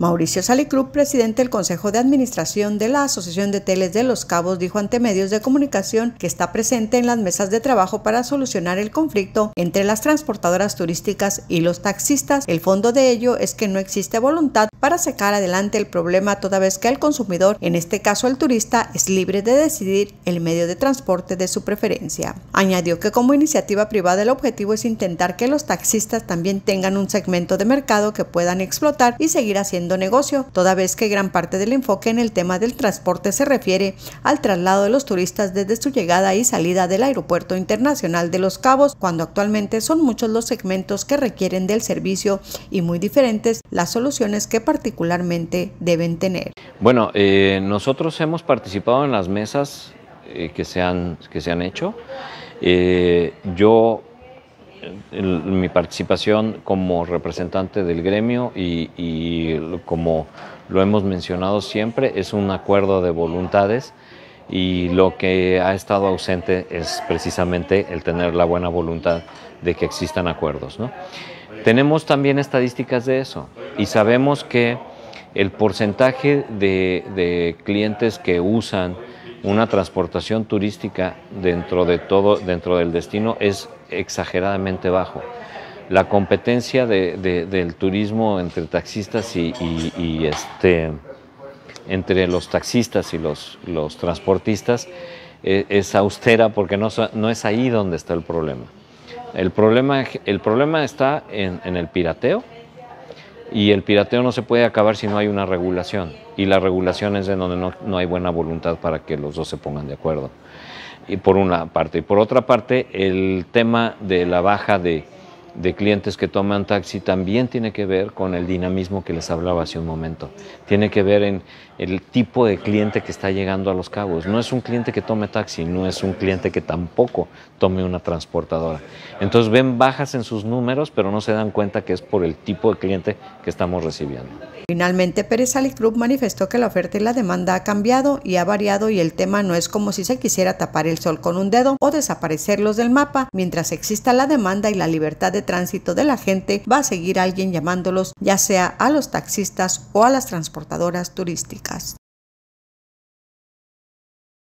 Mauricio Salicrup, presidente del Consejo de Administración de la Asociación de Teles de Los Cabos, dijo ante medios de comunicación que está presente en las mesas de trabajo para solucionar el conflicto entre las transportadoras turísticas y los taxistas. El fondo de ello es que no existe voluntad para sacar adelante el problema toda vez que el consumidor, en este caso el turista, es libre de decidir el medio de transporte de su preferencia. Añadió que como iniciativa privada el objetivo es intentar que los taxistas también tengan un segmento de mercado que puedan explotar y seguir haciendo negocio, toda vez que gran parte del enfoque en el tema del transporte se refiere al traslado de los turistas desde su llegada y salida del Aeropuerto Internacional de Los Cabos, cuando actualmente son muchos los segmentos que requieren del servicio y muy diferentes las soluciones que particularmente deben tener. Bueno, eh, nosotros hemos participado en las mesas eh, que, se han, que se han hecho. Eh, yo mi participación como representante del gremio y, como lo hemos mencionado siempre, es un acuerdo de voluntades y lo que ha estado ausente es precisamente el tener la buena voluntad de que existan acuerdos. Tenemos también estadísticas de eso y sabemos que el porcentaje de clientes que usan una transportación turística dentro de todo, dentro del destino es exageradamente bajo. La competencia del turismo entre taxistas y, este, entre los taxistas y los, transportistas e, es, austera porque no, es ahí donde está el problema. El problema, está en el pirateo, y el pirateo no se puede acabar si no hay una regulación. Y la regulación es de donde no, hay buena voluntad para que los dos se pongan de acuerdo. Y por una parte. Y por otra parte, el tema de la baja de, de clientes que toman taxi también tiene que ver con el dinamismo que les hablaba hace un momento. Tiene que ver en el tipo de cliente que está llegando a los cabos. No es un cliente que tome taxi, no es un cliente que tampoco tome una transportadora. Entonces ven bajas en sus números, pero no se dan cuenta que es por el tipo de cliente que estamos recibiendo. Finalmente, Pérez Club manifestó que la oferta y la demanda ha cambiado y ha variado y el tema no es como si se quisiera tapar el sol con un dedo o desaparecerlos del mapa. Mientras exista la demanda y la libertad de tránsito de la gente, va a seguir alguien llamándolos, ya sea a los taxistas o a las transportadoras turísticas.